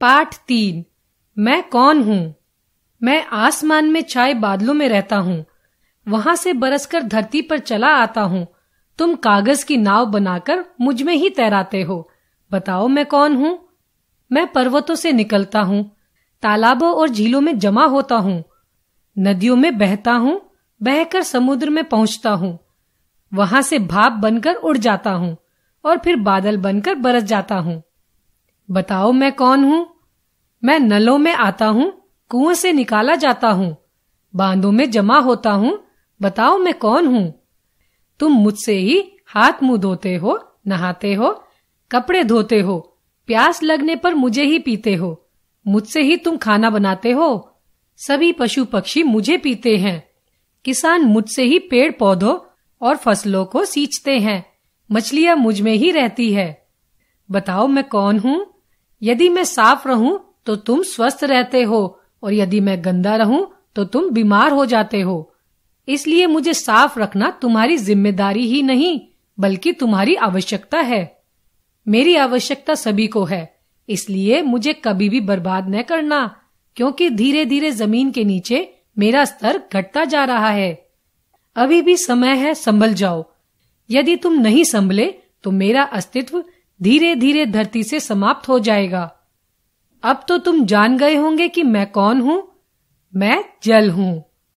पाठ तीन। मैं कौन हूँ? मैं आसमान में छाए बादलों में रहता हूँ। वहाँ से बरसकर धरती पर चला आता हूँ। तुम कागज़ की नाव बनाकर मुझमें ही तैराते हो। बताओ मैं कौन हूँ? मैं पर्वतों से निकलता हूँ। तालाबों और झीलों में जमा होता हूँ। नदियों में बहता हूँ, बहकर समुद्र में पहुँचता हूँ। वहाँ से भाप बनकर उड़ जाता हूँ और फिर बादल बनकर बरस जाता हूँ। बताओ मैं कौन हूँ? मैं नलों में आता हूँ कुएँ से निकाला जाता हूँ, बांधों में जमा होता हूँ, बताओ मैं कौन हूँ? तुम मुझसे ही हाथ मुँह धोते हो, नहाते हो, कपड़े धोते हो, प्यास लगने पर मुझे ही पीते हो, मुझसे ही तुम खाना बनाते हो, सभी पशु पक्षी मुझे पीते हैं, किसान मुझसे ही पेड़ पौधों और फ़सलों को सींचते हैं, मछलियाँ मुझमें ही रहती है, बताओ मैं कौन हूँ? यदि मैं साफ़ रहूँ तो तुम स्वस्थ रहते हो, और यदि मैं गंदा रहूँ तो तुम बीमार हो जाते हो। इसलिए मुझे साफ़ रखना तुम्हारी ज़िम्मेदारी ही नहीं, बल्कि तुम्हारी आवश्यकता है। मेरी आवश्यकता सभी को है, इसलिए मुझे कभी भी बर्बाद न करना, क्योंकि धीरे धीरे ज़मीन के नीचे मेरा स्तर घटता जा रहा है। अभी भी समय है, संभल जाओ। यदि तुम नहीं संभले तो मेरा अस्तित्व धीरे धीरे धरती से समाप्त हो जाएगा। अब तो तुम जान गए होंगे कि मैं कौन हूँ। मैं जल हूँ।